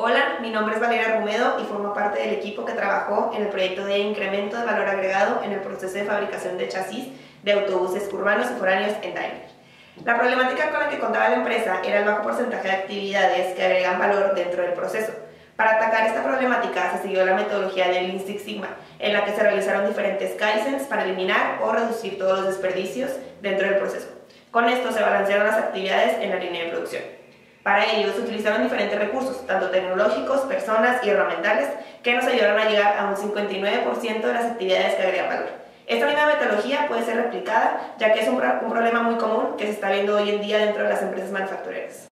Hola, mi nombre es Valeria Rumedo y formo parte del equipo que trabajó en el proyecto de incremento de valor agregado en el proceso de fabricación de chasis de autobuses urbanos y foráneos en Daimler. La problemática con la que contaba la empresa era el bajo porcentaje de actividades que agregan valor dentro del proceso. Para atacar esta problemática se siguió la metodología del Lean Six Sigma, en la que se realizaron diferentes kaizens para eliminar o reducir todos los desperdicios dentro del proceso. Con esto se balancearon las actividades en la línea de producción. Para ello se utilizaron diferentes recursos, tanto tecnológicos, personas y herramientales, que nos ayudaron a llegar a un 59% de las actividades que agregan valor. Esta misma metodología puede ser replicada, ya que es un problema muy común que se está viendo hoy en día dentro de las empresas manufactureras.